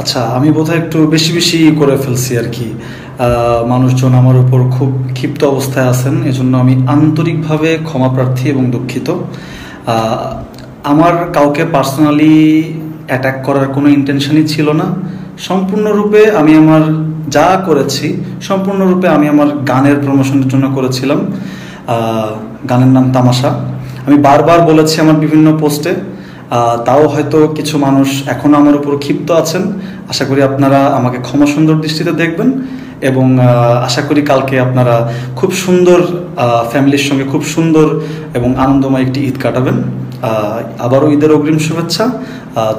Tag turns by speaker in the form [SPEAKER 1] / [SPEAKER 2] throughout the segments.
[SPEAKER 1] আচ্ছা আমি বোধহয় একটু বেশি বেশি করে ফেলছি আর কি। মানুষজন আমার উপর খুব ক্ষিপ্ত অবস্থায় আছেন, এজন্য আমি আন্তরিকভাবে ক্ষমা প্রার্থী এবং দুঃখিত। আমার কাউকে পার্সোনালি অ্যাটাক করার কোনো ইন্টেনশনই ছিল না। সম্পূর্ণরূপে আমি আমার যা করেছি, সম্পূর্ণরূপে আমি আমার গানের প্রমোশনের জন্য করেছিলাম। গানের নাম তামাশা। আমি বারবার বলেছি আমার বিভিন্ন পোস্টে তাও হয়তো কিছু মানুষ এখনও আমার উপর ক্ষিপ্ত আছেন। আশা করি আপনারা আমাকে ক্ষমা সুন্দর দৃষ্টিতে দেখবেন এবং আশা করি কালকে আপনারা খুব সুন্দর ফ্যামিলির সঙ্গে খুব সুন্দর এবং আনন্দময় একটি ঈদ কাটাবেন। আবারও ঈদের অগ্রিম শুভেচ্ছা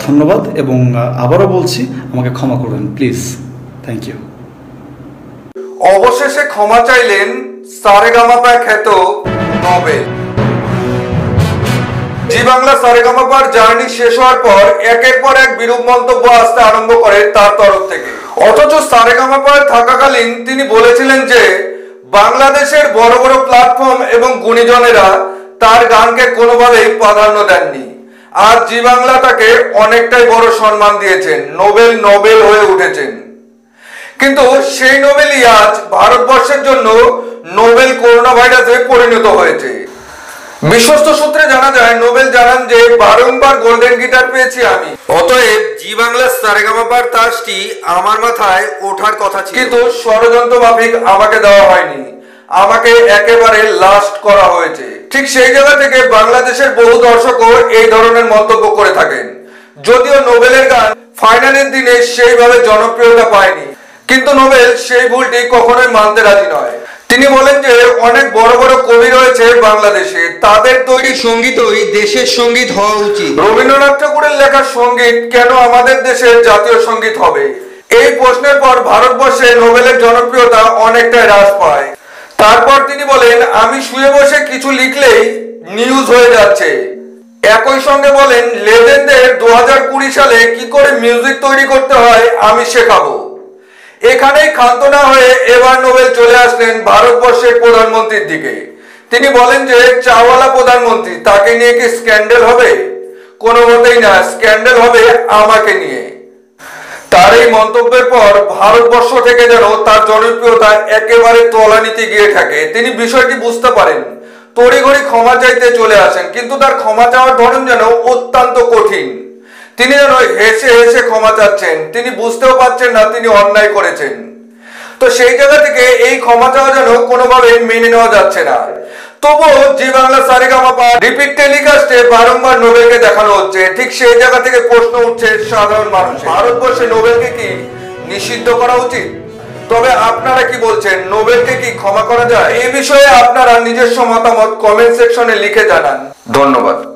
[SPEAKER 1] ধন্যবাদ এবং আবারও বলছি, আমাকে ক্ষমা করবেন, প্লিজ। থ্যাংক ইউ
[SPEAKER 2] অবশেষে ক্ষমা চাইলেন সারেগামাপা খ্যাত নোবেল। জি বাংলা সারেগামাপার জার্নি শেষ হওয়ার পর একের পর এক বিরূপ মন্তব্য আসতে আরম্ভ করে তার তরফ থেকে। অথচ সারেগামাপায় থাকাকালীন তিনি বলেছিলেন যে, বাংলাদেশের বড় বড় প্ল্যাটফর্ম এবং গুণীজনেরা তার গানকে কোনোভাবেই প্রাধান্য দেননি। আর জি বাংলা তাকে অনেকটাই বড় সম্মান দিয়েছেন, নোবেল নোবেল হয়ে উঠেছেন। কিন্তু সেই নোবেলই আজ ভারতবর্ষের জন্য নোবেল করোনা ভাইরাসে পরিণত হয়েছে। বিশ্বস্ত সূত্রে জানা যায় নোবেল জানান যে বারংবার গোল্ডেন গিটার পেয়েছি আমি। অতএব জি বাংলার সারেগামাপার তাসটি আমার মাথায় ওঠার কথা ছিল। কিন্তু ষড়যন্ত্র মাফিক আমাকে দেওয়া হয়নি। আমাকে একেবারে লাস্ট করা হয়েছে। ঠিক সেই জায়গা থেকে বাংলাদেশের বহু দর্শকও এই ধরনের মন্তব্য করে থাকেন। যদিও নোবেলের গান ফাইনালের দিনে সেইভাবে জনপ্রিয়তা পায়নি কিন্তু নোবেল সেই ভুলটি কখনোই মানতে রাজি নয়। তিনি বলেন যে অনেক বড় বড় কবি রয়েছে বাংলাদেশে তাদের তৈরি সঙ্গীতই দেশের সংগীত হওয়া উচিত। রবীন্দ্রনাথ ঠাকুরের লেখা সংগীত কেন আমাদের দেশের জাতীয় সংগীত হবে? এই প্রশ্নের পর ভারতবর্ষে নোবেলের জনপ্রিয়তা অনেকটাই হ্রাস পায়। তারপর তিনি বলেন, আমি শুয়ে বসে কিছু লিখলেই নিউজ হয়ে যাচ্ছে। একই সঙ্গে বলেন লেজেন্ডের দু হাজার কুড়ি সালে কি করে মিউজিক তৈরি করতে হয় আমি শেখাবো? এখানেই ক্ষান্ত না হয়ে এবার নোবেল চলে আসলেন ভারতবর্ষের প্রধানমন্ত্রীর দিকে। তিনি বলেন যে চাওয়ালা প্রধানমন্ত্রী, তাকে নিয়ে কি স্ক্যান্ডেল হবে? কোনো মতেই না, স্ক্যান্ডেল হবে আমাকে নিয়ে। তার এই মন্তব্যের পর ভারতবর্ষ থেকে যেন তার জনপ্রিয়তা একেবারে তলানিতে গিয়ে থাকে। তিনি বিষয়টি বুঝতে পারেন। তড়িঘড়ি ক্ষমা চাইতে চলে আসেন, কিন্তু তার ক্ষমা চাওয়ার ধরন যেন অত্যন্ত কঠিন। তিনি যেন হেসে হেসে ক্ষমা চাচ্ছেন, তিনি বুঝতেও পারছেন না তিনি অন্যায় করেছেন। তো সেই জায়গা থেকে এই ক্ষমা চাওয়া যেন কোনোভাবে মেনে নেওয়া যাচ্ছে না। তবুও জি বাংলা সারেগামাপা রিপিট টেলিকাস্টে বারংবার নোবেলকে দেখানো হচ্ছে। ঠিক সেই জায়গা থেকে প্রশ্ন উঠছে সাধারণ মানুষ ভারতবর্ষে নোবেলকে কি নিষিদ্ধ করা উচিত? তবে আপনারা কি বলছেন, নোবেলকে কি ক্ষমা করা যায়? এই বিষয়ে আপনারা নিজস্ব মতামত কমেন্ট সেকশনে লিখে জানান। ধন্যবাদ।